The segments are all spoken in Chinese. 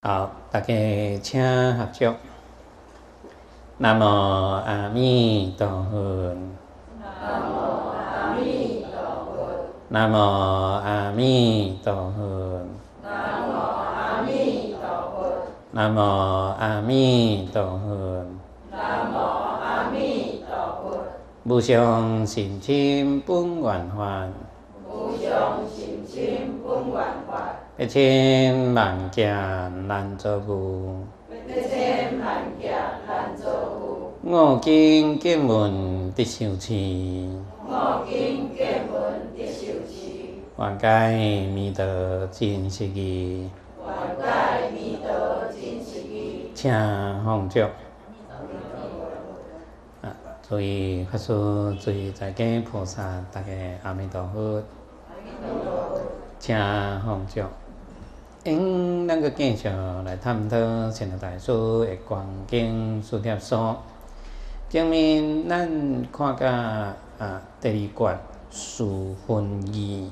好，大家请合掌。南无阿弥陀佛。南无阿弥陀佛。南无阿弥陀佛。南无阿弥陀佛。南无阿弥陀佛。南无阿弥陀佛。无上甚深本愿法。无上甚深本愿法。一千万劫难遭遇。一千万劫难遭遇。我今见闻得受持。我今见闻得受持。愿解弥陀真实义。愿解弥陀真实义。请放掌。啊，诸位法师、诸位在家菩萨，大家阿弥陀佛。请放掌。因咱个继续来探讨现代大师的《观经书帖书》。前面咱看到啊第二卷《四分义》，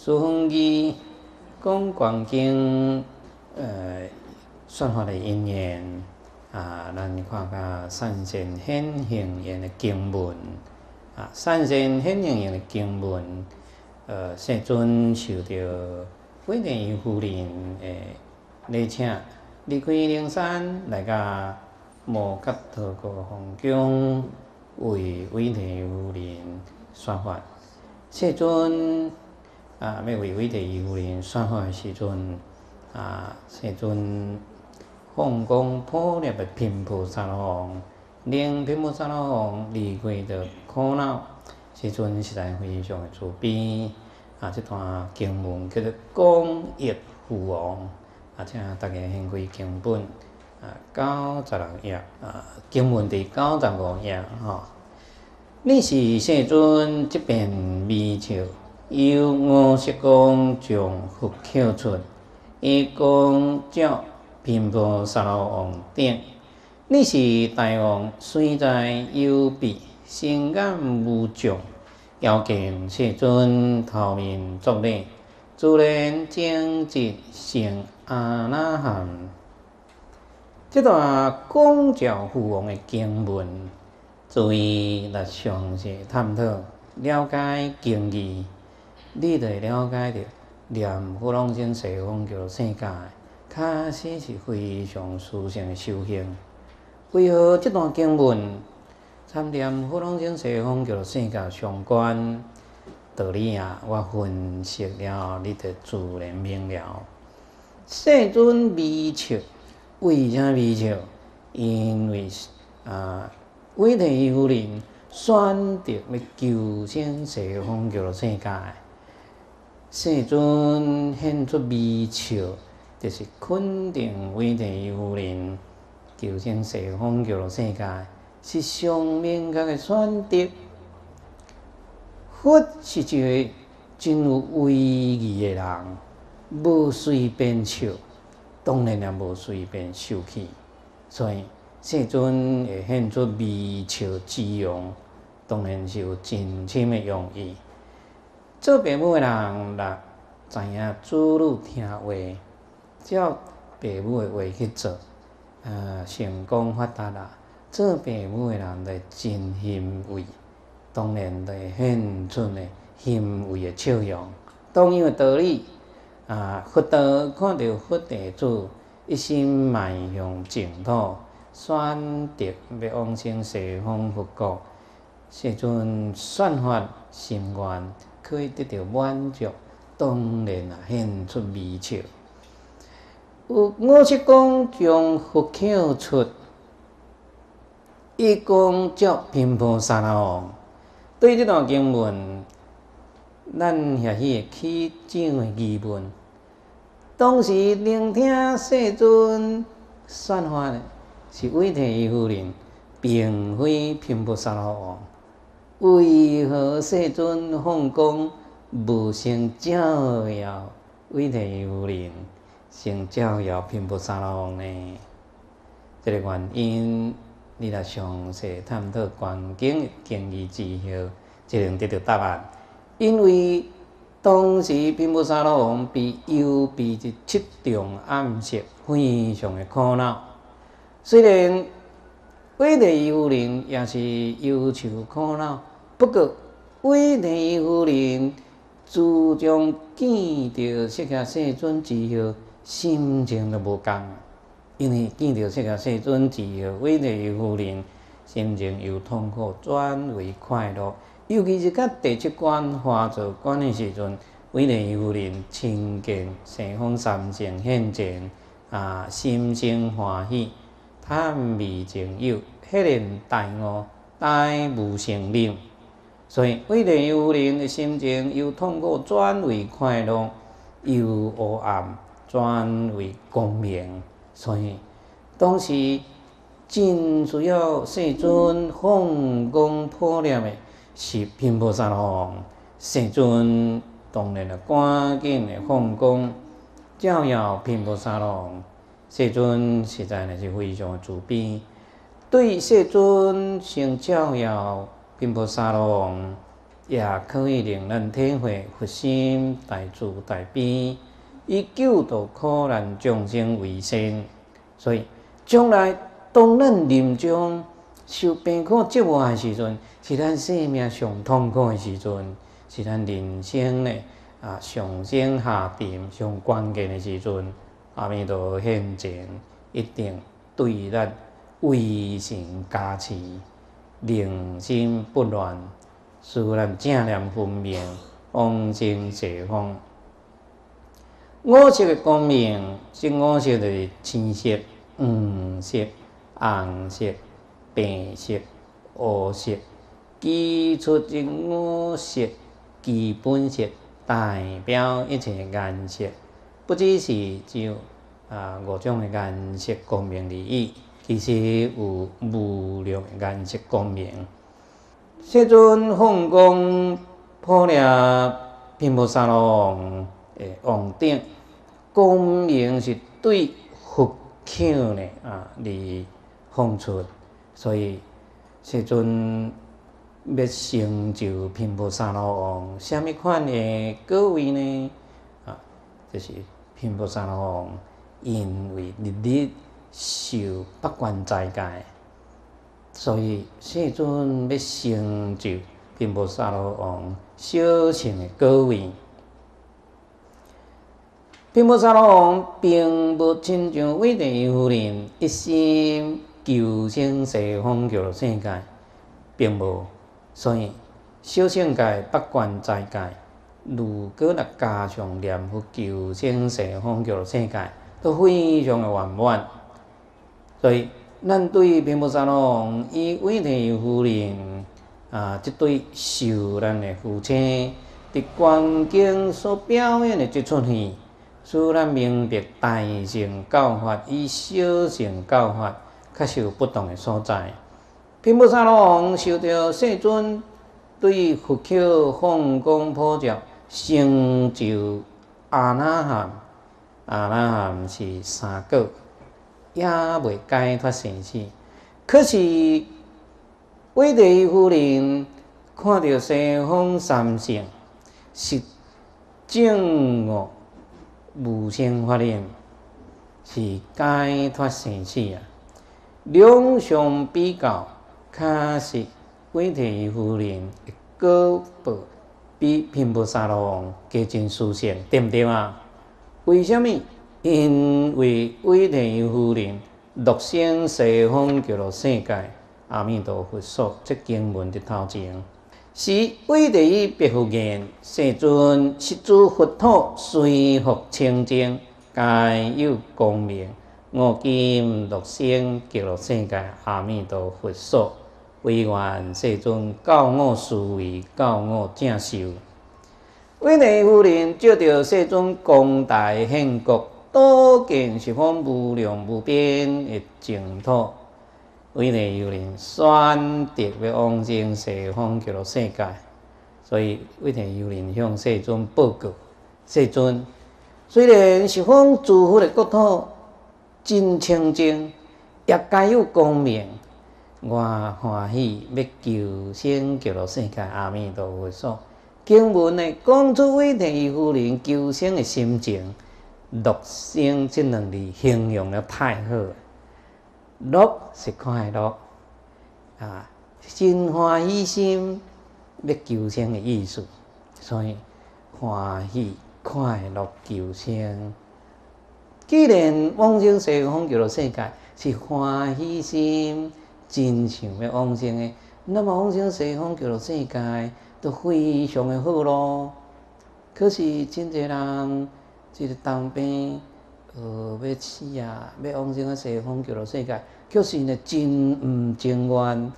四分义讲《观经》呃说法的因缘啊，咱看到善善显现言的经文啊，善善显现言的经文，呃，世尊受着。为田于夫人诶，礼请离开灵山来到摩羯陀国皇宫，为为田于夫人说法。世尊啊，要为为田于夫人说法的时阵啊，世尊放光普涅的频菩萨罗王，令频菩萨罗王离开着苦恼。世尊实在非常的慈悲。啊，这段经文叫做《公益父王》，啊，请大家先开经本，啊，九十六页，啊，经文第九十五页，吼。你是世尊这边微笑，由五色光将佛口出，一光照频婆娑罗王顶。你是大王，虽在右臂，心眼无障。要见世尊头面作礼，自然正直成阿那含。这段讲教父王的经文，注意来详细探讨、了解经义，你就会了解到念佛朗经西方叫世界，确实是非常殊胜的修行。为何这段经文？参念佛朗经西方叫世界相关道理啊，我分析了，你就自然明了。世尊微笑，为啥微笑？因为啊，为地夫人选择要求生西方叫世界，世尊显出微笑，就是肯定为地夫人求生西方叫世界。是上明确的选择。佛是一个真有威仪的人，无随便笑，当然也无随便受气。所以世尊会显出微笑之容，当然是有真深的用意。做父母的人，若知影子女听话，照父母的话去做，呃，成功发达啦。做父母的人在真欣慰，当然在显出的欣慰的笑容。同样的道理，啊，佛陀看到佛弟子一心迈向净土，选择要往生西方佛国，世尊宣发心愿，可以得到满足，当然啊，显出微笑。有五七公将佛口出。一讲照频婆娑罗王，对这段经文，咱遐许起掌的疑问。当时聆听世尊宣法的是韦提夫人，并非频婆娑罗王。为何世尊放光无先照耀韦提夫人，先照耀频婆娑罗王呢？这个原因。你来详细探讨观经经义之后，就能得到答案。因为当时频菩萨罗王被幽闭伫七重暗室，非常的苦恼。虽然韦地夫人也是忧愁苦恼，不过韦地夫人自从见到释迦世尊之后，心情就无同。因为见到释迦世尊之后，韦地夫人心情由痛苦转为快乐。尤其是甲第七关化作关的时阵，韦地夫人亲近西方三圣现前，啊，心生欢喜。探味情有，迄人大悟大悟成灵，所以为地夫人的心情由痛苦转为快乐，由黑暗转为光明。所以当时真需要世尊放光破念的，是频菩萨王。世尊当然了，赶紧的放光照耀频菩萨王。世尊实在呢是非常慈悲，对世尊成教耀贫婆沙龙，也可以令人体会佛心大慈大悲，以救度苦难众生为先。所以将来当咱临终受病苦折磨的时阵，是咱生命上痛苦的时阵，是咱人生呢啊上升下沉上关键的时阵。阿弥陀佛现前，一定对咱微神加持，令心不乱，使咱正念分明，往生西方。五色的光明，这五色就是青色、黄色、红色、白色、黑色，基出这五色基本色，代表一切颜色。不只是只有啊五种的颜色光明而已，其实有无量的颜色光明。世尊放光破了频菩萨王的王顶，光明是对佛口呢啊而放出，所以世尊要成就频菩萨王，什么款的各位呢？啊，就是。频菩萨王因为日日受八关斋戒，所以世尊要成就频菩萨王小乘的果位。频菩萨王并不亲像韦地夫人一心求生西方极乐世界，并无，所以小乘界不管在界。如果若加上念佛求生西方极乐世界，都非常的圆满。所以，咱对频菩萨王以韦提夫人啊，这对受难的夫妻，伫观经所表演的这出戏，使咱明白大乘教法与小乘教法确实有不同的所在。频菩萨王受到世尊对佛口放光普照。成就阿那含，阿那含是三个，也未解脱生死。可是韦地夫人看到西方三圣是正悟无生法忍，是解脱生死啊。两相比较，确实韦地夫人的果报。比频菩萨王加真殊胜，对毋对啊？为什么？因为韦提夫人乐生西方极乐世界，阿弥陀佛说这经文的头前，是韦提别佛言：世尊，七祖佛土随福清净，皆有光明。我今六生极乐世界，阿弥陀佛说。唯愿世尊教我思维，教我正修。韦内夫人照着世尊功大献国，多见十方无量无边的净土。韦内夫人选择要往生西方极乐世界，所以韦内夫人向世尊报告：世尊，虽然是方诸佛的国土真清净，也该有光明。我欢喜要求生极乐世界阿弥陀佛说，经文呢，讲出为天夫人求生的心情，乐生这两字形容了太好。乐是快乐啊，心欢喜心要求生的意思，所以欢喜快乐求生。既然往生西方极乐世界是欢喜心，真想要往生的，那么往生西方极乐世界都非常的好咯。可是真侪人即个当兵，呃，要死啊，要往生个西方极乐世界，可是呢，真毋情愿，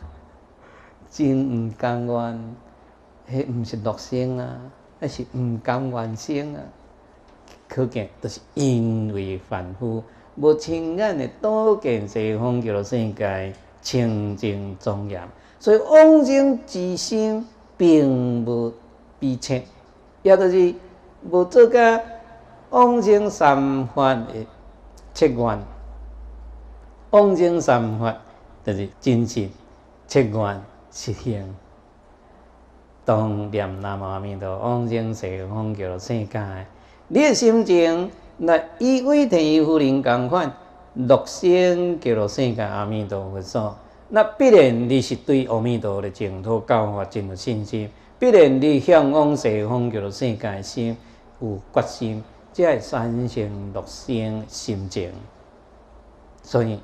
真毋甘愿，迄毋是乐生啊，那是毋甘愿生啊。可见，都是因为凡夫无亲眼的多见西方极乐世界清净庄严，所以往生之心并无悲切，也就是无做个往生三法的七愿。往生三法就是真实七愿实现。当念南无阿弥陀往生西方极乐世界。你的心情，那以为天夫人共款，乐生叫做世界阿弥陀佛所，那必然你是对阿弥陀的净土教法真有信心，必然你向往西方叫做世界心有决心，才会产生六生心情。所以，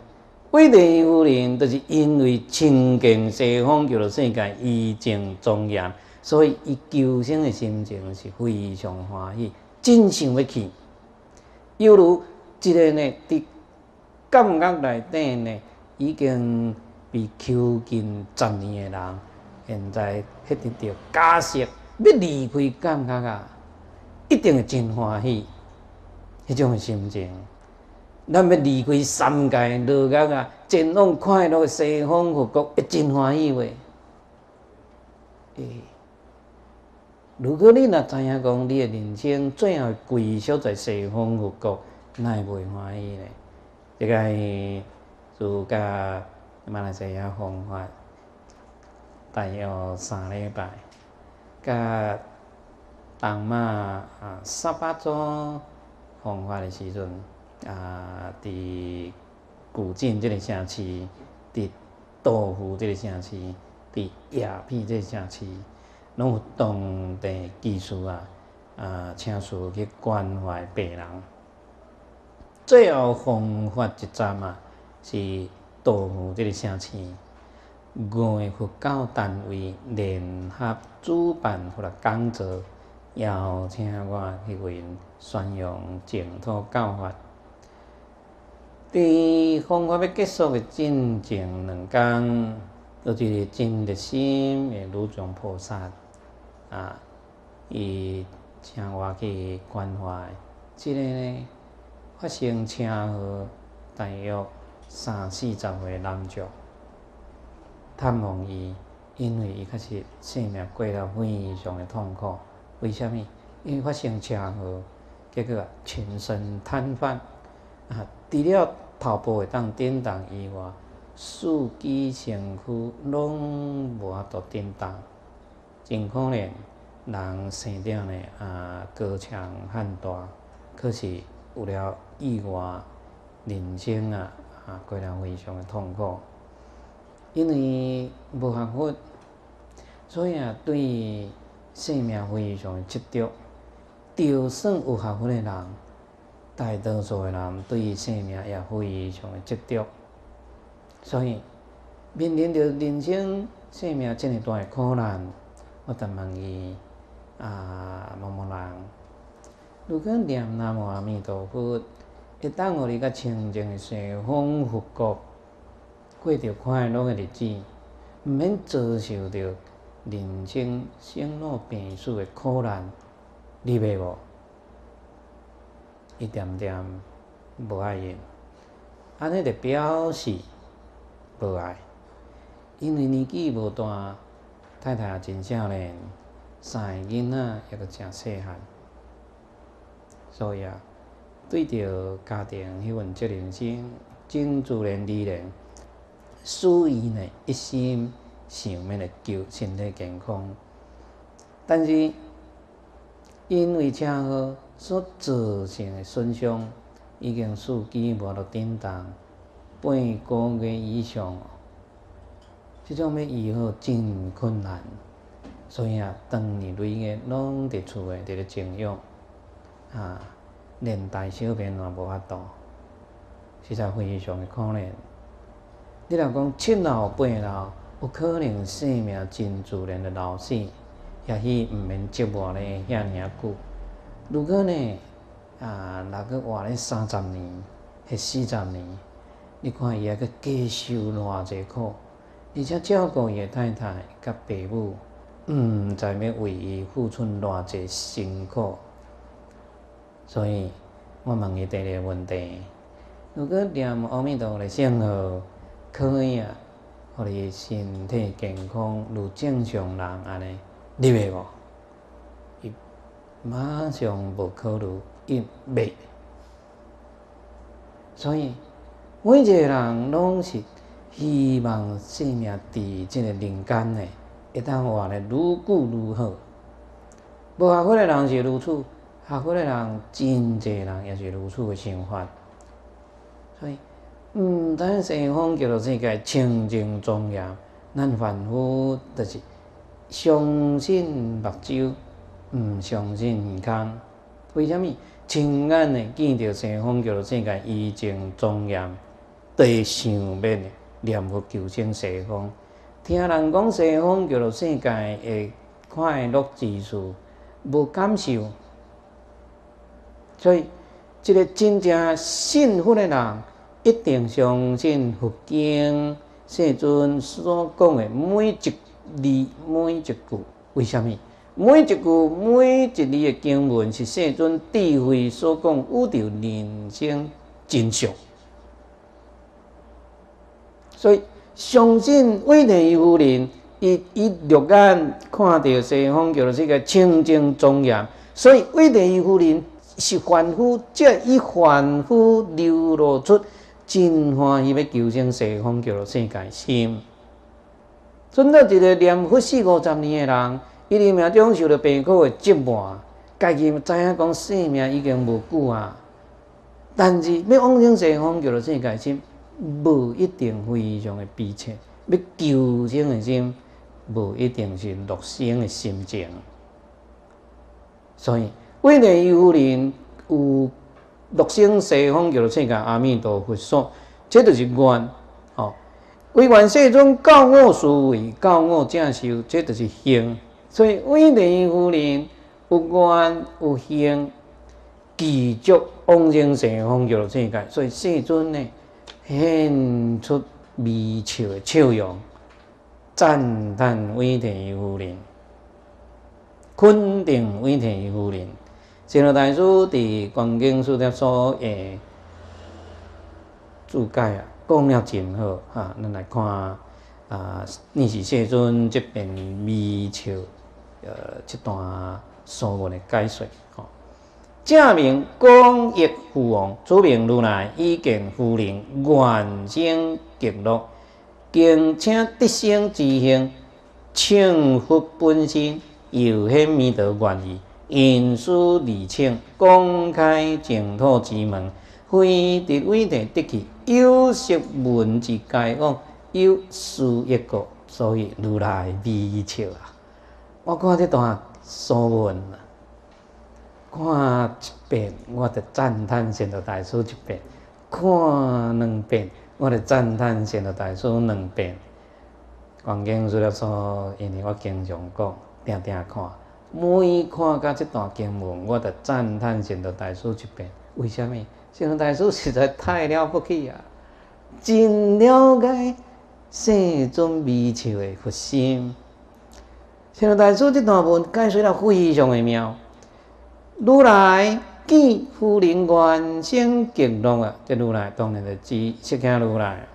为天夫人就是因为亲近西方叫做世界意境庄严，所以伊求生的心情是非常欢喜。真想要去，犹如一个呢，伫感觉内底呢，已经被囚禁十年的人，现在迄得着假释，要离开感觉啊，一定会真欢喜，迄种心情。咱要离开三界乐业啊，前往快乐西方佛国，一真欢喜未？诶。如果你若知影讲，你的人生最后归宿在西方佛国，那会袂欢喜呢？这个就甲马来西亚方法，大约三礼拜，甲东马啊十八座方法的时阵啊，伫古晋这个城市，伫杜甫这个城市，伫亚庇这个城市。拢有当地技术啊，啊，请师去关怀病人。最后方法一站啊，是杜甫这个城市，五个佛教单位联合主办或者讲座，邀请我去为因宣扬净土教法。伫方法要结束的进前两天，就是真热心的如众菩萨。啊！伊请我去关怀，即个呢发生车祸，大约三四十岁男族探望伊，因为伊确实生命过了非常的痛苦。为虾米？因为发生车祸，结果全身瘫痪，啊，除了头部会当震动以外，四肢身躯拢无法度震动。真可怜，人生了呢啊，高强很大，可是有了意外，人生啊啊过了非常的痛苦，因为无幸福，所以啊对生命非常的执着。就算有幸福的人，大多数的人对于生命也非常的执着，所以面临着人生生命这么大的苦难。我但问伊啊，某某人，如果念南无阿弥陀佛，会当互你较清净的西方佛国，过着快乐的日子，毋免遭受着人生生老病死的苦难，你袂无？一点点无爱因，安尼就表示无爱，因为年纪无大。太太也真少年，三个囡仔也阁真细汉，所以啊，对着家庭迄份责任心，真自然而然，所以呢，一心想要来救身体健康。但是因为车祸所造成的损伤，已经使机无落震动半个月以上。即种要医好真困难，所以啊，当年累月拢伫厝诶伫咧静养，啊，连大小便也无法度，实在非常诶可怜。你若讲七老八老，有可能生命真自然的老死，也许毋免折磨咧遐尔久。如果呢，啊，若个活咧三十年、或四十年，你看伊还阁继受偌济苦。而且照顾伊太太甲爸母，毋知要为伊付出偌济辛苦，所以我问伊第二个问题：如果念阿弥陀佛的圣号，可以啊，互你身体健康如正常人安尼，你袂无？伊马上无考虑，伊袂。所以每一个人拢是。希望生命伫即个人间呢，会当活得愈久愈好。无学佛的人是如此，学佛的人真侪人也是如此的想法。所以，毋但西方叫做世界清净庄严，咱凡夫就是相信目睭，毋相信耳康。为虾米？亲眼的见到西方叫做世界意境庄严，会想免的。念佛求生西方，听人讲西方叫做世界的快乐之处，无感受。所以，一个真正信佛的人，一定相信佛经世尊所讲的每一字、每一句。为什么？每一句、每一字的经文是世尊智慧所讲，有着人生真相。所以，相信伟大的夫人，伊伊肉眼看到西方叫做这个清净庄严，所以伟大的夫人是凡夫，这以凡夫流露出真欢喜要求生西方叫做世界心。真到一个念佛四五十年的人，伊的命中受着病苦的折磨，家己知影讲生命已经无久啊，但是要往生西方叫做世界心。无一定非常的悲切，要求生的心，无一定是乐生的心情。所以，为了有人有乐生西方极乐世界阿弥陀佛说，这就是愿。哦，为愿世尊教我思维，教我正修，这就是行。所以，为了有人有愿有行，继续往生西方极乐世界。所以，世尊呢？现出微笑的笑容，赞叹伟大的夫人，肯定伟大的夫人。释迦大师伫《观经书帖所诶注解啊，讲了真好哈。咱来看啊，你是世尊这边微笑呃这段书文的解说吼。正名广益父王，主名如来，以见夫人愿生极乐，敬请得生之行，请佛本心，又显弥陀愿意，因师礼请，公开净土之门，非得伟大得去，有识文字解往，有事一个，所以如来微笑啊！我看这段书文啊。看一遍，我就赞叹仙道大师一遍；看两遍，我就赞叹仙道大师两遍。环境资料说，因为我经常讲，定定看，每看到这段经文，我就赞叹仙道大师一遍。为什么？仙道大师实在太了不起啊！真了解世尊微笑的佛心。仙道大师这段文解说了非常的妙。如来见夫人观生极乐啊！这如来当然是指释迦如来。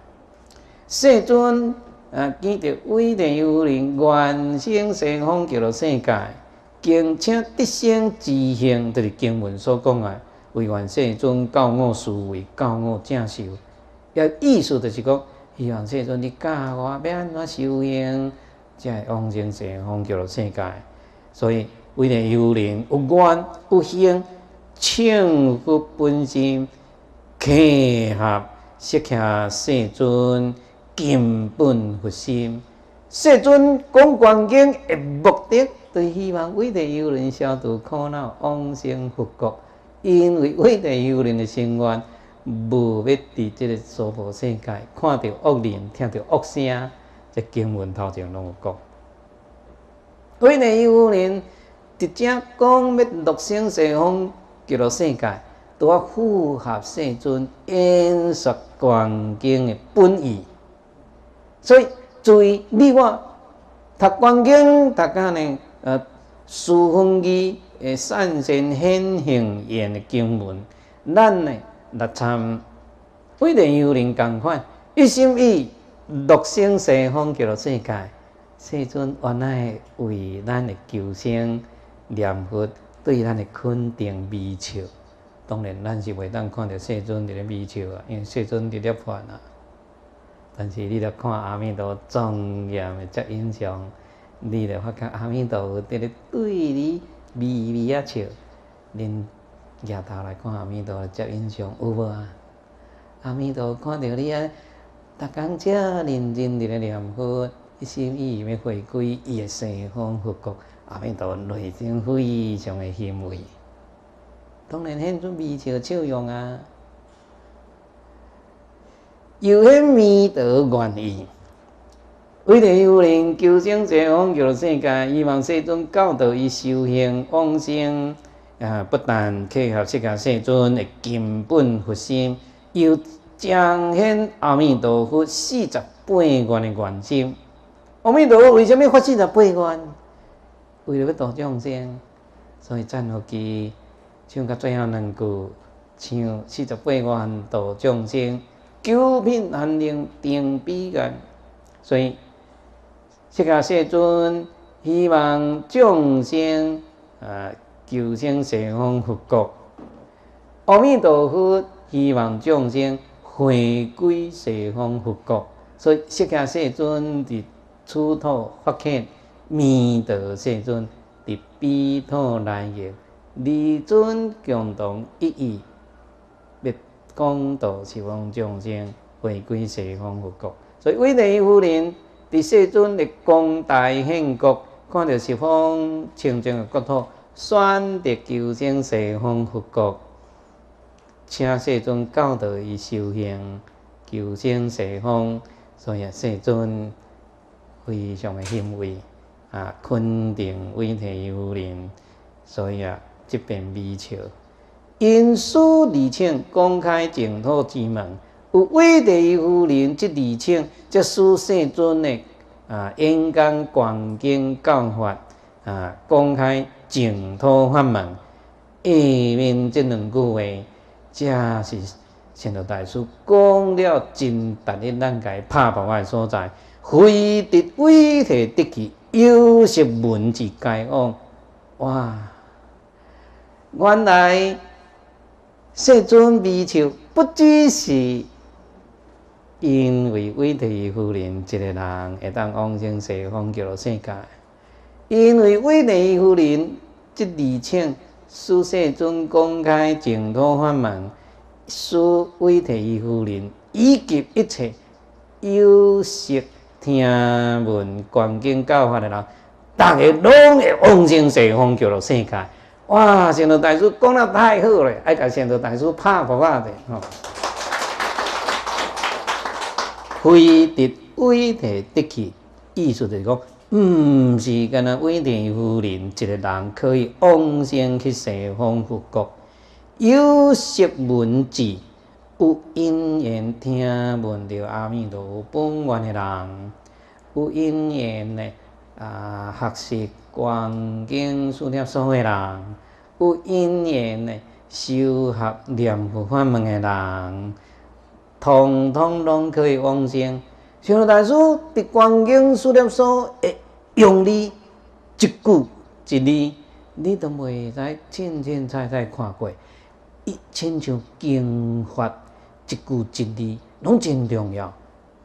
世尊啊，见到伟大夫人愿生西方极乐世界，敬请得生之行，就是经文所讲的。为愿世尊教我思维，教我正修。也意思就是讲，希望世尊你教我要安怎修行，才会往生西方极乐世界。所以。为了有灵有愿有行，请佛本心，契合释迦世尊根本佛心。世尊讲观经的目的，就是希望为了有人消除苦恼，往生佛国。因为为了有人的心愿，无要伫这个娑婆世界看到恶人，听到恶声，这经文头前拢有讲。为了有人直接讲要六生西方极乐世界，都要符合世尊演说观经的本意。所以，注意你我读观经，大家呢，呃，四分义。诶，善身显行言的经文，咱呢来参，为了有人共款，一心一意乐生西方极乐世界，世尊原来为咱的求生念佛，对咱的肯定微笑。当然，咱是袂当看到世尊伫咧微笑啊，因为世尊伫咧烦啊。但是你来看阿弥陀庄严的这印象，你来发觉阿弥陀佛伫咧对你。微微啊笑，恁举头来看阿弥陀接印象有无啊？阿弥陀看到你啊，逐工遮认真伫咧念佛，一心一意要回归伊诶西方佛国。阿弥陀内心非常诶欣慰，当然现出微笑笑容啊，有迄弥陀愿意。为了有人求生西方极乐世界，希望世尊教导伊修行往生啊！不但契合世界世尊的根本佛心，又彰显阿弥陀佛四十八愿的愿心。阿弥陀佛为什么发四十八愿？为了要度众生，所以赞好记唱到最后两句，唱四十八愿度众生，九品安宁定彼岸，所以。释迦世尊希望众生啊求生西方佛国，阿弥陀佛希望众生回归西方佛国，所以释迦世尊伫出土发现弥陀世尊伫彼土来迎，二尊共同意义，讲道西方众生回归西方佛国，所以为了夫人。伫世尊的光大兴国，看到十方清净的国土，选择求生西方佛国，请世尊教导伊修行，求生西方，所以啊世尊非常的欣慰，啊，肯定为天有灵，所以啊，即边微笑，因师而请公开净土之门。有伟大夫人即二请，即使世尊的啊演讲观经教法啊，公开净土法门，下面即两句话，正是善导大师讲了真值得咱家拍板的所在。非得伟大得气，有识文字解往，哇！原来世尊微笑，不只是。因为韦提夫人一个人会当往生西方极乐世界，因为韦提夫人即二请，书世尊公开净土法门，使韦提夫人以及一切有识听闻观经教法的人，大家拢会往生西方极乐世界。哇！善导大师讲得太好了，爱甲善导大师拍鼓啊的吼。非得伟大得去，意思就是讲，毋是干那伟大夫人一个人可以往生去西方佛国。有识文字，有因缘听闻到阿弥陀佛本愿的人，有因缘呢啊学习观经书念书的人，有因缘呢修学念佛法门的人。通通拢可以往生。上大师伫观经书念所会用力一句一字，你都袂使清清楚楚看过。一亲像经法一句一字，拢真重要。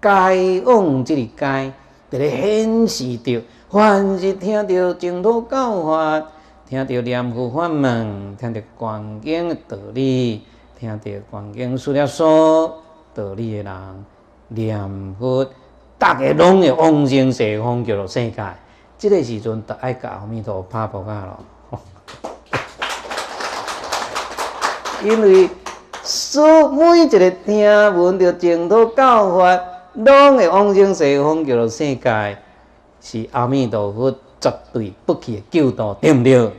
该往即个该，伫咧显示着，凡是听到净土教法，听到念佛法门，听到观经的道理，听到观经说了说道理的人，念佛，大家拢会往生西方极乐世界。这个时阵，就爱甲阿弥陀拍扑克咯。因为所每一个听闻着净土教法，拢会往生西方极乐世界，是阿弥陀佛。绝对不去的救度，对毋对？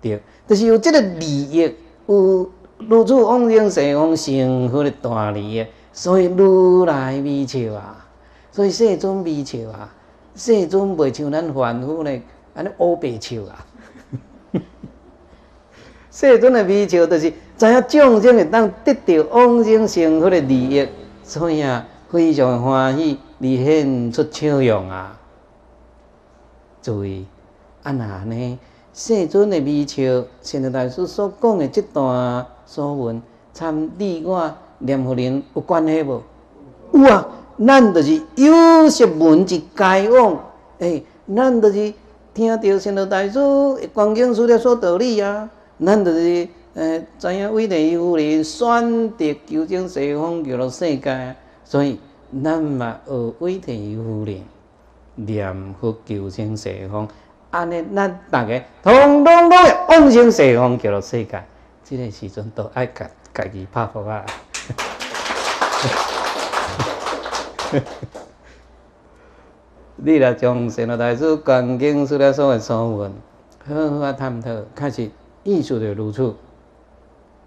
对，就是有这个利益，有如此往生西方成佛的大利益，所以如来微笑啊，所以世尊微笑啊，世尊袂像咱凡夫咧，安尼乌白笑啊。世尊的微笑，就是知影众生会当得到往生幸福的利益，所以啊，非常欢喜，而现出笑容啊。注意，安那呢？世尊的微笑，现在大师所讲的这段所闻，参你我念佛人有关系无？有啊，咱就是有识闻之该往，诶，咱就是听到现在大师观经书了说道理啊，咱就是诶，知影为地夫人选择求证西方极乐世界，所以咱嘛学为地夫人。念佛求生西方，安尼咱大家通通都会往生西方极乐世界。这个时阵都爱家家己拍佛啊！你若将神罗大师观经书了所的所闻，好好啊探讨，确实意思就如此。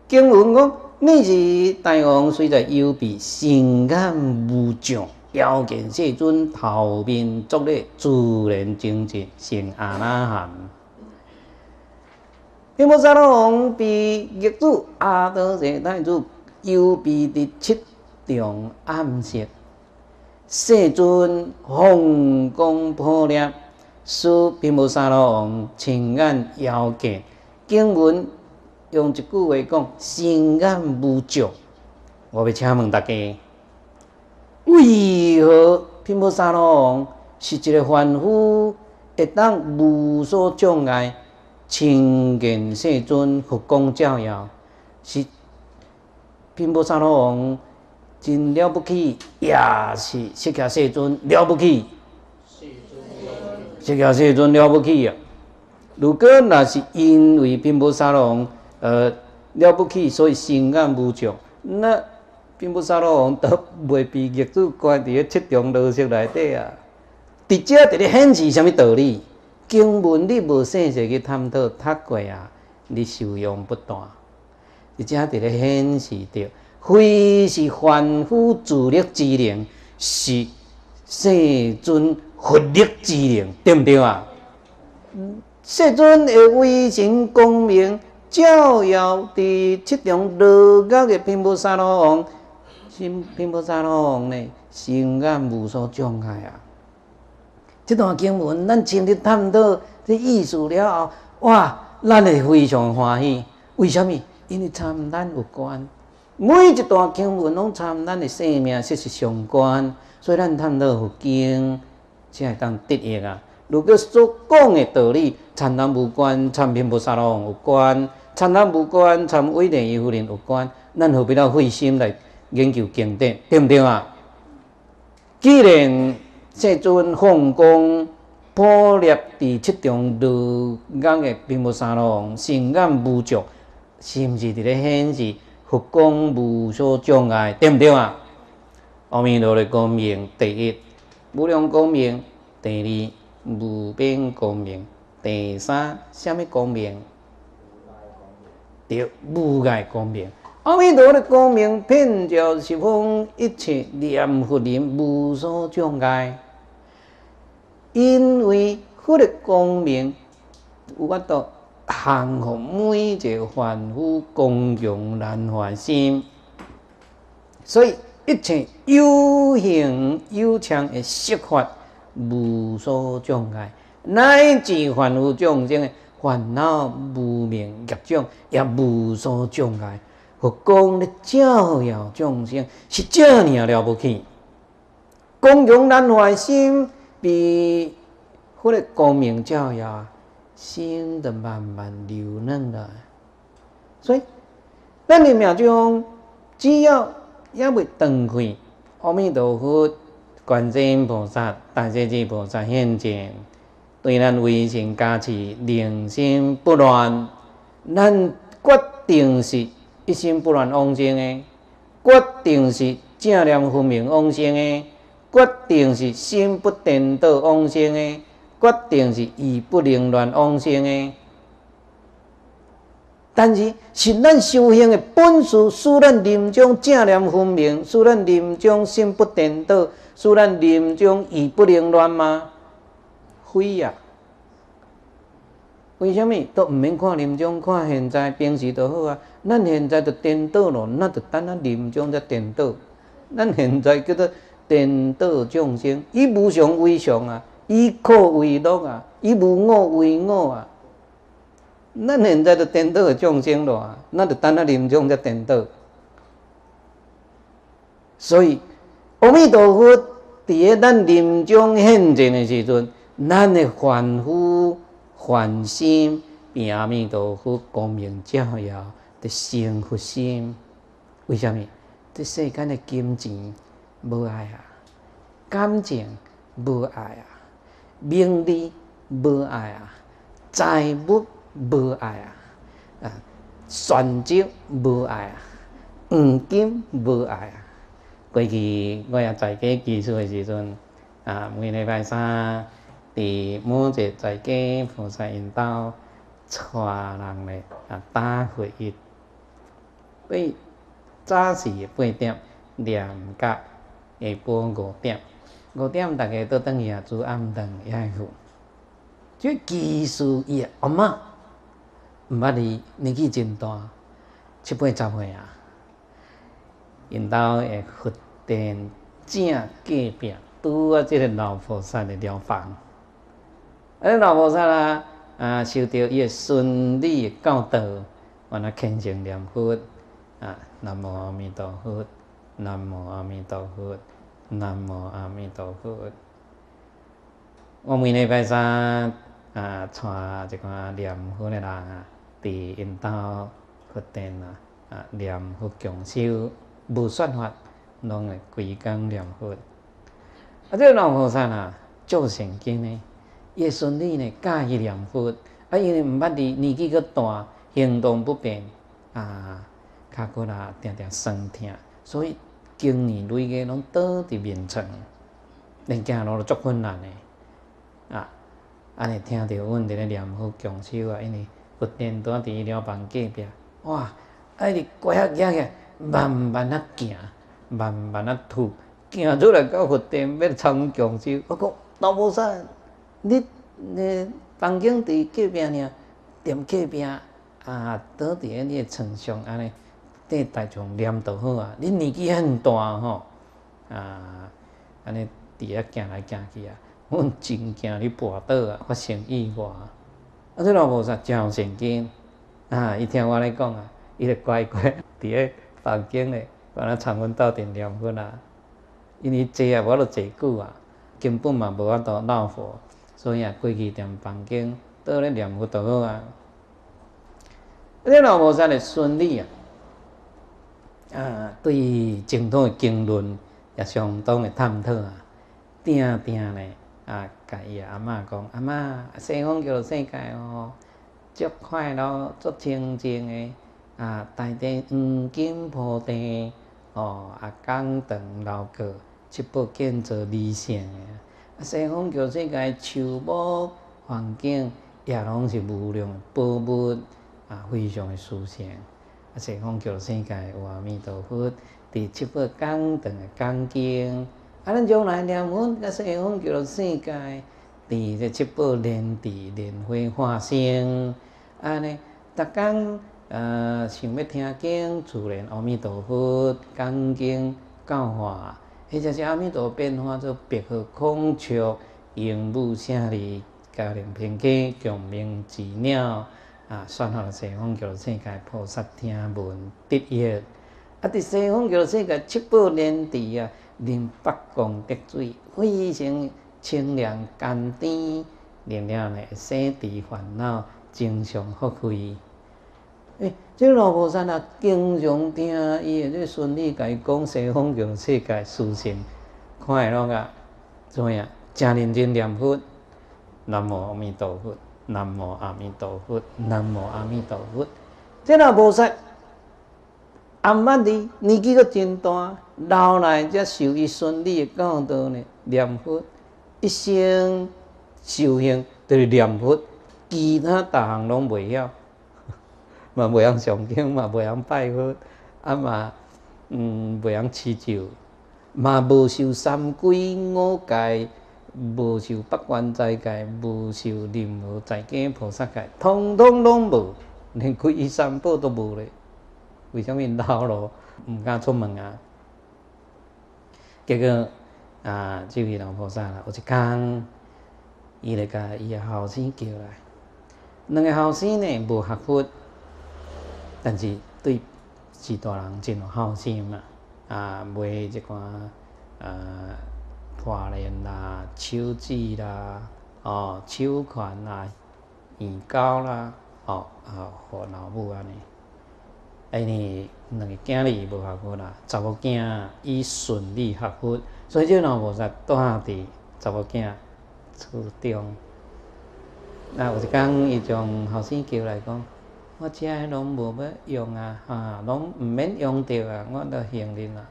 经文讲，你是大王，虽在幽闭，心眼无障。遥见世尊头面作礼，自然精进成阿那含。天菩萨王被业主阿多谢大主幽闭伫七重暗室，世尊红光破裂，使天菩萨王亲眼遥见。经文用一句话讲：心眼无着。我要请问大家。为何频婆沙罗王是一个凡夫，会当无所障碍，亲见世尊佛光照耀？是频婆沙罗王真了不起，也是释迦世尊了不起？释迦世尊了不起啊！如果那是因为频婆沙罗王呃了不起，所以心眼无障，那？并不沙罗王都袂被业主关伫咧七重罗室内底啊！直接伫咧显示啥物道理？经文你无细细去探讨读过啊，你受用不断。直接伫咧显示着，非是凡夫自力之能，是世尊佛力之能，对毋对啊？世尊的威神光明，照耀伫七重罗角的并不沙罗王。心并不沙罗王呢，心眼无所障碍啊！这段经文，咱深入探讨这意思了后，哇，咱会非常欢喜。为什么？因为参咱有关，每一段经文拢参咱的生命息息相关，所以咱探讨佛经才会当得益啊！如果所讲的道理参咱无关，参并不沙罗有关，参咱无关，参威廉伊夫人有关，咱何必要费心来？研究经典对毋对啊？既然世尊放光破裂伫七重路眼的并无三王，心眼无着，是毋是伫咧显示佛光无所障碍？对毋对啊？阿弥陀的光明第一，无量光明第二，无边光明第三，什么光明？对，无碍光明。阿弥陀的光明遍照十方一切念佛人无所障碍，因为佛的光明有法度降伏每一个凡夫共用难还心，所以一切有形有相的色法无所障碍，乃至凡夫众生的烦恼无明业障也无所障碍。佛光咧照耀众生，是这尔了不起。光荣难怀心，比佛的光明照耀，心的慢慢流润了。所以，咱的命中只要也未断开，阿弥陀佛、观世音菩萨、大势至菩萨现前，对咱微心加持，灵心不乱，咱决定是一心不乱往生的，决定是正念分明往生的，决定是心不颠倒往生的，决定是意不凌乱往生的。但是是咱修行的本事，使咱临终正念分明，使咱临终心不颠倒，使咱临终意不凌乱吗？非呀！为什么都毋免看临终，看现在平时就好啊？咱现在就颠倒咯，那就等咱临终才颠倒。咱现在叫做颠倒众生，以无常为常啊，以苦为乐啊，以无我为我啊。咱现在就颠倒众生咯啊，那就等咱临终才颠倒。所以，阿弥陀佛伫个咱临终现前的时阵，咱的凡夫凡心，比阿弥陀佛光明照耀的幸福心。为什么？这世间的金钱无爱啊，感情无爱啊，名利无爱啊，财物。无爱啊，啊，选择无爱啊，黄金无爱啊。过去我也在家寄宿的时阵，啊，每礼拜三伫某一个在家菩萨引导，带人咧啊打会议。所以早时八点念甲下晡五点，五点大家都等去啊，煮暗顿也会赴。即技术伊阿嬷。毋捌你年纪真大，七八十岁啊！因兜会佛殿正隔壁拄啊，即个老菩萨的疗房。啊，老菩萨啊，啊，受到伊顺利教导，完了虔诚念佛啊，南无阿弥陀佛，南无阿弥陀佛，南无阿弥陀佛。我每礼拜三啊，带一个念佛的人啊。伫因兜佛殿啊，啊念佛共修，无算法，拢会规工念佛。啊，这个老和尚啊，做善经呢，伊顺利呢，教伊念佛。啊，因为毋捌伫年纪阁大，行动不便，啊，骹骨啊，定定酸痛，所以经年累月拢倒伫眠床，连行路都足困难的。啊，安尼听着阮伫咧念佛共修啊，因为。佛殿住伫医疗房隔壁，哇！啊，你过遐行起，慢慢啊行，慢慢啊吐，行出来到佛殿要参供修。我讲老菩萨，你你房间伫隔壁尔，踮隔壁啊，倒伫咧你诶床上安尼，踮大众念就好啊。你年纪很大吼，啊，安尼伫遐行来行去啊，阮真惊你跋倒啊，发生意外。啊！这老菩萨真有神经啊！伊听我咧讲啊，伊就乖乖 伫咧房间咧，把咱参阮斗阵念佛啊。因为坐啊，无都坐久啊，根本嘛无法度闹火，所以啊，过去踮房间倒咧念佛就好啊。这老菩萨咧顺利啊，啊，对净土的经论也相当的探讨啊，定定咧。啊，甲伊阿嬷讲，阿嬷，西方叫做世界哦，足快乐，足清净诶。啊，大地黄金铺地，哦，啊，港灯楼阁，七宝建造理想诶。啊，西方叫世界树木环境也拢是无量宝物，啊，非常诶殊胜。啊，西方叫世界有阿弥陀佛，第七宝港灯诶港景。啊！咱将来念佛，甲西方叫做世界，第这七宝莲池莲花化生，安尼，逐工呃想要听经，自然阿弥陀佛讲经教化，或者是阿弥陀变化做别号孔雀、鹦鹉、胜利、嘉陵平溪、共鸣寺鸟，啊，算好西方叫做世界菩萨听闻得益，啊！伫西方叫做世界七宝莲池啊。啉北光得水，非常清凉甘甜，念了呢，洗涤烦恼，增上福慧。诶，这老菩萨啊，经常听伊诶这孙女甲伊讲西方极世界殊胜快乐啊，怎样？真认真念佛，南无阿弥陀佛，南无阿弥陀佛，南无阿弥陀佛。这老菩萨。暗捌哩，年纪阁真大，老来才受伊孙女的教导呢。念佛，一生修行就是念佛，其他逐项拢袂晓，嘛袂晓上经，嘛袂晓拜佛，啊嘛，嗯，袂晓持咒，嘛无受三规五戒，无受八关斋戒，无受任何在家菩萨戒，通通拢无，连皈依三宝都无咧。为什么老了毋敢出门啊？结果啊，这位老菩萨啦，有一天，伊来甲伊个后生叫来，两个后生呢无学佛，但是对是大人真有好心嘛。啊，买一款啊破链啦、手指啦、哦手环啦、耳膏啦，哦啊，互老母安尼。哎，你两个囝儿无学佛啦，查某囝伊顺利学佛，所以这老菩萨住伫查某囝厝中。那有一工，伊将后生叫来讲：“我遮拢无要用啊，哈，拢毋免用着啊，我著行哩啦。”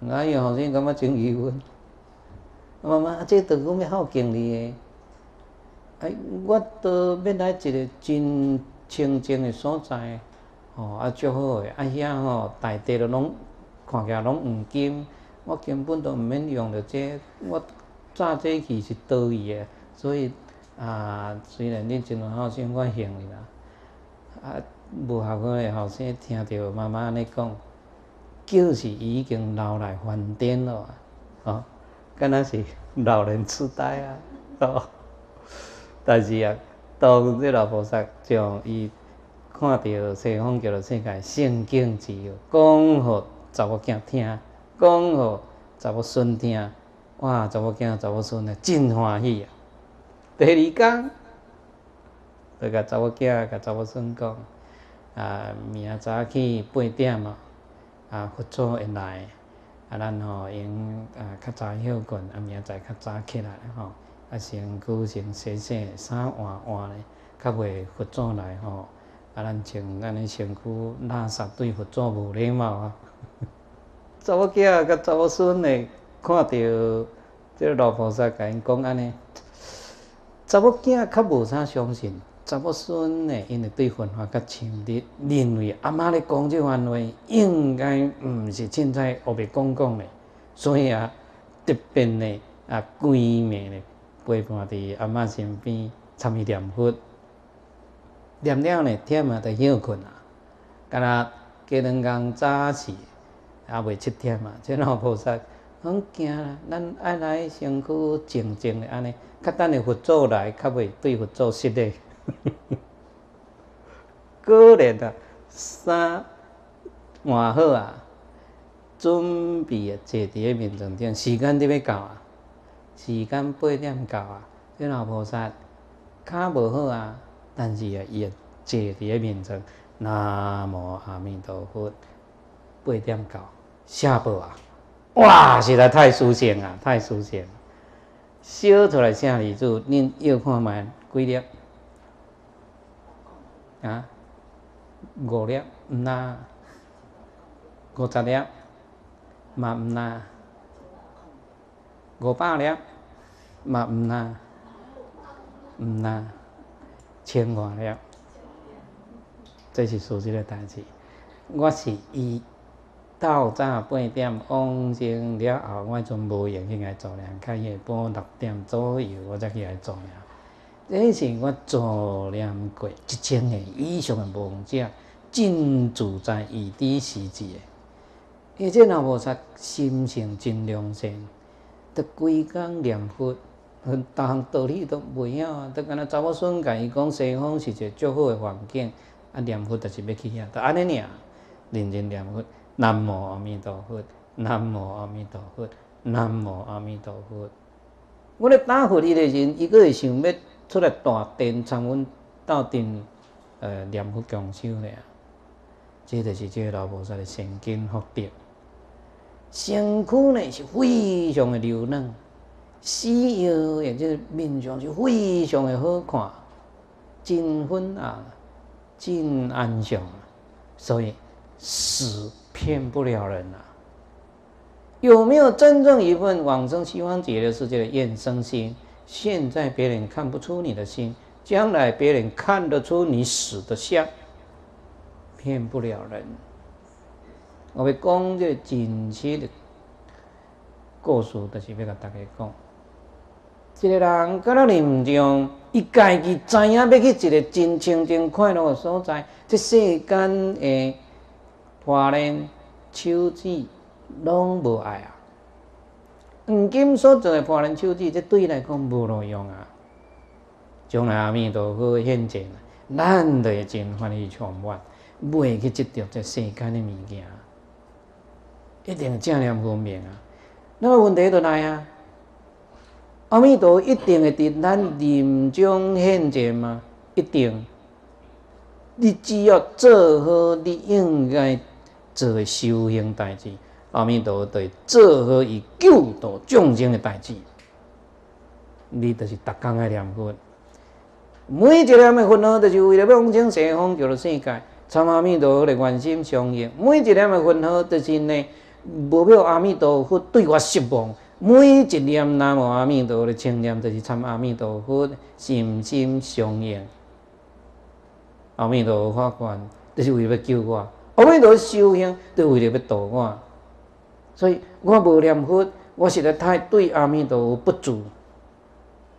我伊后生感觉真疑问，妈妈，啊，这道具要好经历诶。哎，我都要来一个真清净诶所在。哦，啊，足好诶！啊，遐吼，大地都拢看起来拢黄金，我根本都毋免用着这，我早这去是倒伊诶，所以啊，虽然恁真好心，我行你啦。啊，无效果诶后生听着妈妈安尼讲，就是已经老来犯癫咯，哦，敢若是老人痴呆啊，哦，但是啊，当这老菩萨将伊。看到西方叫做世界圣境之后，讲互查某囝听，讲互查某孙听，哇！查某囝、查某孙啊，真欢喜啊！第二天，就甲查某囝、甲查某孙讲：啊，明仔早起八点啊，啊，佛祖会来，啊，咱吼用啊较早休困，啊，明仔载较早起来吼，啊，身躯先洗洗，衫换换咧，较袂佛祖来吼。啊，咱穿安尼身躯垃圾对佛祖无礼貌啊！查某囝甲查某孙咧，看到即个老菩萨甲因讲安尼，查某囝较无啥相信，查某孙呢，因为对佛法较深入，认为阿妈咧讲即番话，应该毋是凊彩胡白讲讲诶，所以啊，特别呢啊，规暝咧陪伴伫阿妈身边参与念佛。念了呢，忝啊，就休困啊。敢若过两工早起，也袂七点啊。这老菩萨很惊啦，咱爱来身躯静静的安尼，较等的佛祖来，较袂对佛祖失礼。果然啊，衫换好啊，准备啊，坐伫个面床顶，时间伫要到啊，时间八点到啊。这老菩萨骹无好啊。但是啊，伊坐伫个面床，南无阿弥陀佛，八点到，下报啊！哇，实在太舒适啊，太舒适！小出来啥字子？恁又看卖几粒？啊？五粒？毋呐？五十粒？嘛毋呐？五百粒？嘛毋呐？毋呐？千外了，这是事实的代志。我是伊到早八点往前了后，我阵无闲去来做了，开夜半六点左右我才去来做了。这是我做念过一千个以上的梦者，真自在以知时节。而且老菩萨心性真良善，得规工念佛。逐项道理都袂晓啊！都敢若查某孙甲伊讲西方是一个足好诶环境，啊念佛就是要去遐，都安尼尔，认真念佛。南无阿弥陀佛，南无阿弥陀佛，南无阿弥陀佛。我咧打佛伊个人，伊个会想要出来大殿参阮斗阵，呃，念佛共修咧。这就是这个老菩萨的善根福德，身躯呢是非常的柔软，死药也就是面相是非常的好看，真昏啊，真安详，所以死骗不了人啊。有没有真正一份往生西方极乐世界的愿生心？现在别人看不出你的心，将来别人看得出你死的相。骗不了人。我要讲这真实的故事，就是要甲大家讲，一个人敢若念中，伊家己知影要去一个真清净快乐的所在，这世间的华人手指拢无爱啊。黄金所做的破烂手指，这对伊来讲无路用啊。将来阿弥陀佛现前，咱就会真欢喜充满。袂去执着这世间的物件，一定正念分明啊。那么问题就来啊，阿弥陀一定会伫咱临终现前吗？一定。你只要做好你应该做的修行代志，阿弥陀对做好伊救度众生的代志。你就是逐工爱念佛，每一念的佛号，就是为了要往生西方极乐世界。参阿弥陀佛的愿心相应，每一念的分号都是呢，无要阿弥陀佛对我失望。每一念南无阿弥陀佛的称念，都是参阿弥陀佛心心相应。阿弥陀佛法官，就是为了要救我；阿弥陀佛修行，都为了要度我。所以我无念佛，我实在太对阿弥陀佛不足。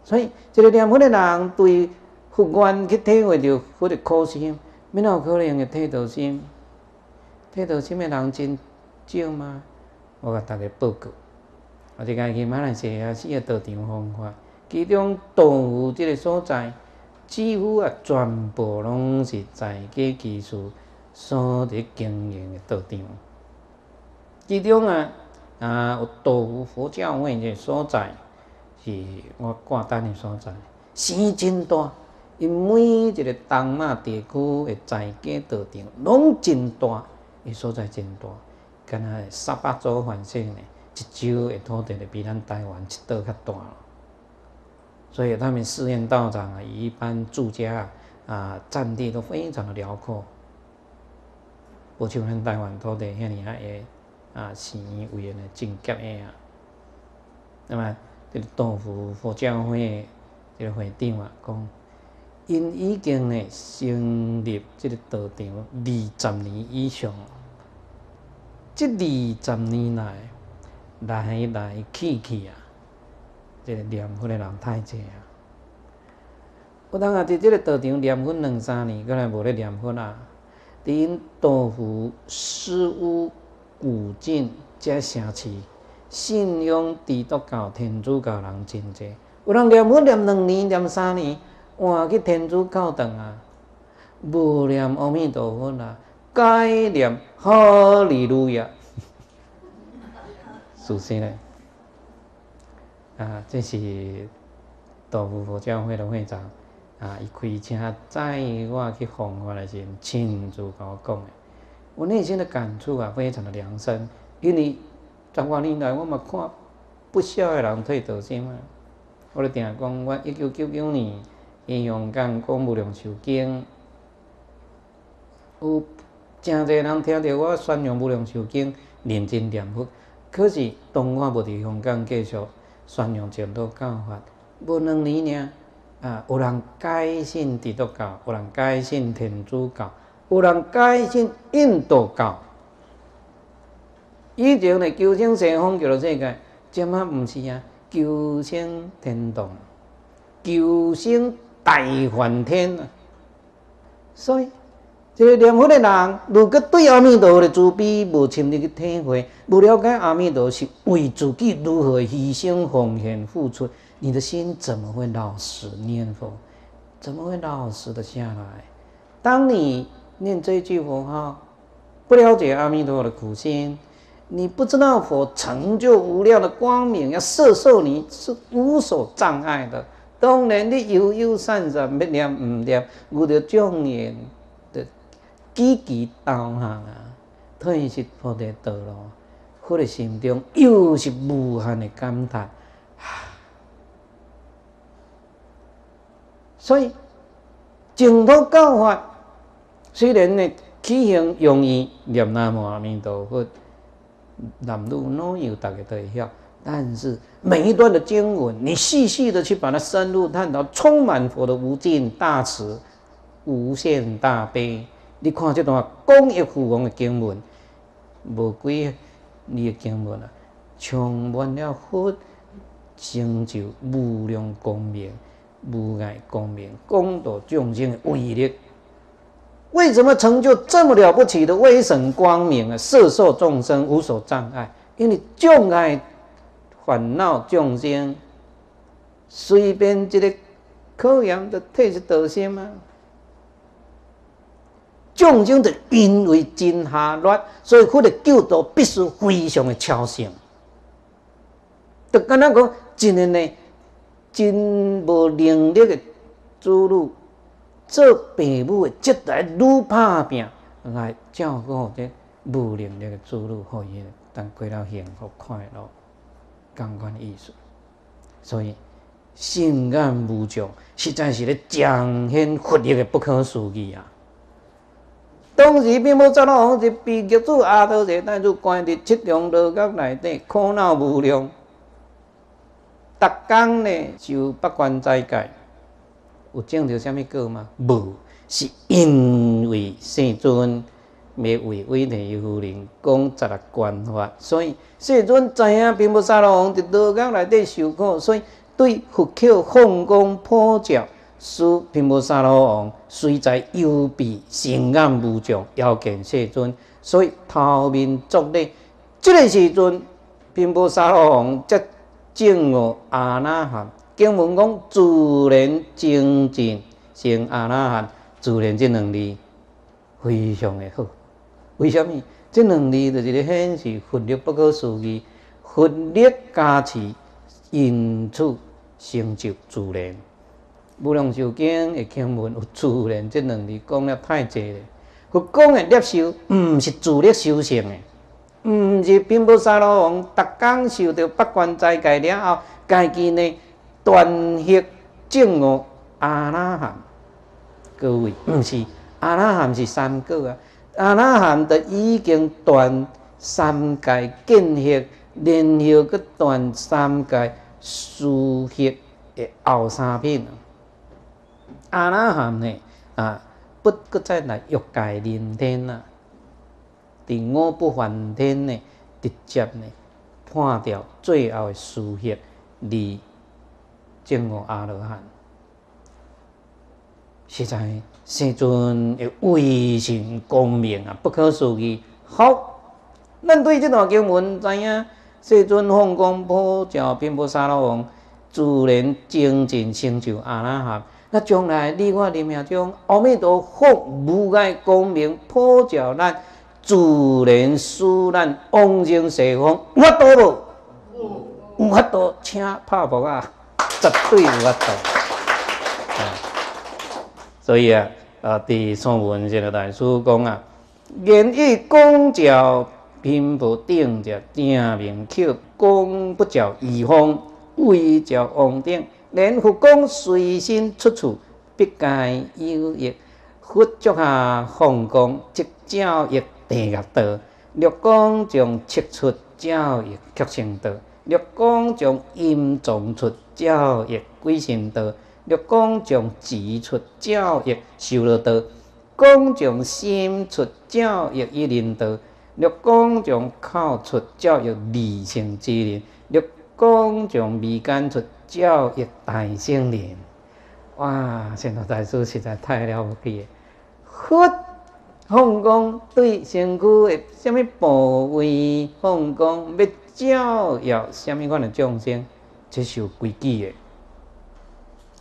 所以，一个念佛的人，对佛愿去体会着佛的苦心。哪有可能会体道心？体道心的人真少吗？我甲大家报告，我即个去马来西亚四个道场方法，其中道有即个所在，几乎啊全部拢是在家技术所伫经营的道场。其中啊啊有道府佛教会个所在，是我挂单的所在，生真大。因每一个东马地区的在家道场拢真大，伊所在真大，敢若三百座环省呢，一州的土地就比咱台湾一岛较大了。所以他们寺院道场啊，一般住家啊，啊占地都非常的辽阔，不像咱台湾土地遐尼啊个啊，寺院为的真夹个啊。那么，这个道府佛教会这个会长啊讲。因已经呢成立这个道场二十年以上，这二十年来来来去去啊，这个念佛的人太济啊。有当啊，伫这个道场念佛两三年，可能无咧念佛啊。因道府师屋古晋遮城市，信仰基督教、天主教人真济，有人念佛念两年、念三年。换去天主教堂啊，无念阿弥陀佛啦，改念哈利路亚，是实呢？啊，这是道富佛教会的会长啊，伊开车载我去弘法的时，亲自甲我讲的，我内心的感触啊，非常的良深，因为十多年来我嘛看不少的人退道心啊，我咧听讲，我一九九九年。因用讲讲无量寿经，有真侪人听到我宣扬无量寿经，认真念佛。可是当我无伫香港继续宣扬净土教法，无两年尔，啊，有人改信基督教，有人改信天主教，有人改信印度教。以前的求生西方极乐世界，即啊毋是啊，求生天堂，求生。大梵天啊！所以，这个念佛的人，如果对阿弥陀佛的慈悲无深入去体会，不了解阿弥陀是为自己如何牺牲奉献付出，你的心怎么会老实念佛？怎么会老实的下来？当你念这句佛号，不了解阿弥陀佛的苦心，你不知道佛成就无量的光明，要摄受你是无所障碍的。当然你悠悠散散要念毋念，有着种缘，的积极导向啊，退失菩提道路，佛的心中又是无限的感叹。所以净土教法虽然呢起行容易，念南无阿弥陀佛，男女老幼大家都会晓。但是每一段的经文，你细细的去把它深入探讨，充满佛的无尽大慈、无限大悲。你看这段公益富王的经文，无几你的经文啊，充满了佛成就无量光明、无碍光明、功德众生的威力。为什么成就这么了不起的威神光明啊？摄受众生无所障碍，因为障碍。烦恼众生，随便一个考验都退一道心吗！众生就因为真下劣，所以佛的救度必须非常的超性。就敢那讲，真的呢，真无能力的子女，做父母的，则来愈拍拼来照顾这无能力的子女，互伊当过了幸福快乐。感官艺术，所以性感无穷，实在是咧彰显佛力的不可思议啊！当时并无十老王是被业主阿多者带入关伫七重牢狱内底，苦恼无量。逐工呢受八关斋戒，有种着什么果吗？无，是因为世尊。要为威尼夫人讲十六观法，所以世尊知影并不沙罗王伫牢狱内底受苦，所以对佛口放光普照，使并不沙罗王虽在幽闭，心眼无障，要见世尊，所以头面作礼。这个时阵，并不沙罗王则证悟阿那含。经文讲自然精进成阿那含，自然这两字非常的好。为什么？这两字就是咧显示佛力不可思议，佛力加持，因此成就自然。无量寿经的经文有自然这两字讲了太济了。佛讲的业修，毋是自力修成的，毋是并不沙罗王逐工受到八关斋戒了后，家己呢断息证悟阿那含。各位，毋是阿那含是三个啊。阿那含的已经断三界见识，然后佮断三界殊识的后三品。阿那含呢啊，不佮再来欲界人天啊，伫五不还天呢，直接呢判掉最后的殊识，离证悟阿罗汉。实在。世尊的威神光明啊，不可思议。好，咱对这段经文知影，世尊放光普照，遍布沙罗王，自然精进成就阿那含。那将来你我临命中，阿弥陀佛无碍光明普照咱，自然使咱往生西方，有法度无？有法度，请拍佛啊！绝对有法度。所以啊。啊！第三文这个大师讲啊，言语讲教并不定着正明口，讲不着义方，为着王定。连佛讲随心出处，必该有益。佛脚下放光，即教育地狱道；六讲将切出教育曲成道；六讲将阴藏出教育鬼神道。六讲将指出教育修乐道，讲将心出教育一人道，六讲将口出教育理性之人，六讲将眉间出教育大圣人。哇！现在大师实在太了不起了。佛放光对身躯的什么部位放光，要教育什么款的众生，这是有规矩的。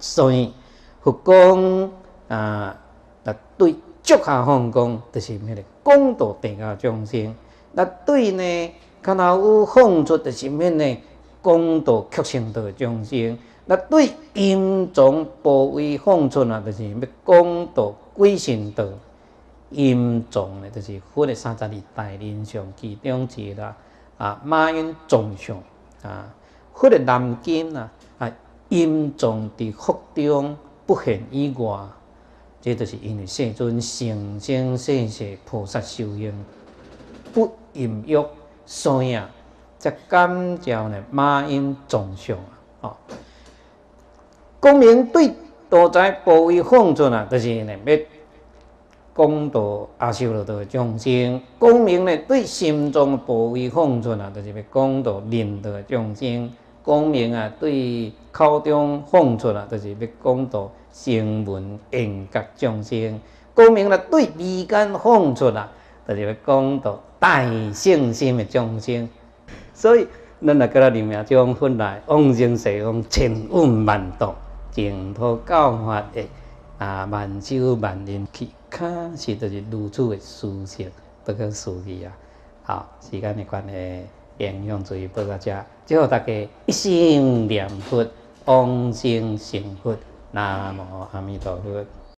所以佛讲啊，那对足下放光，就是咩咧？广度地下众生。那对呢，看到有放出就是咩呢？广度曲成道众生。那对阴脏部位放出啊，就是要讲到鬼神道。阴脏呢，就是分的三十二大人上其中一啦啊，马云纵相啊，分的南京啊，啊，阴脏伫福中不现以外，这就是因为世尊成精世世菩萨修行不淫欲，所以啊，才感召呢马云纵相啊。光明对多在部位放出啊，就是呢要。讲到阿修罗道众生，讲明呢对心脏部位放出啊，就是要讲到念道众生；讲明啊对口中放出啊，就是要讲到声闻缘觉众生；讲明了对鼻间放出啊，就是要讲到大圣心的众生。所以，咱来个里面将分来往生西方千万万度净土教法的啊万修万人去。确实就是如此的舒适，不可思议啊！好，时间的关系，影响注意报到这，祝大家一心念佛，往生成佛。南无阿弥陀佛。